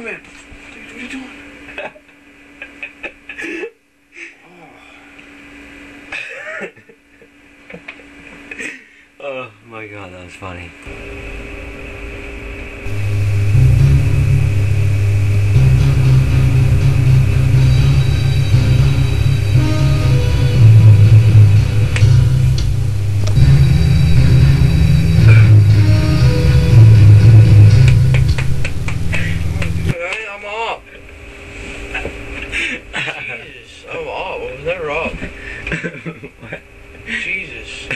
doing, man? Dude, what are you doing? oh. oh my god, that was funny. Jesus, I'm up. I was never up. Jesus.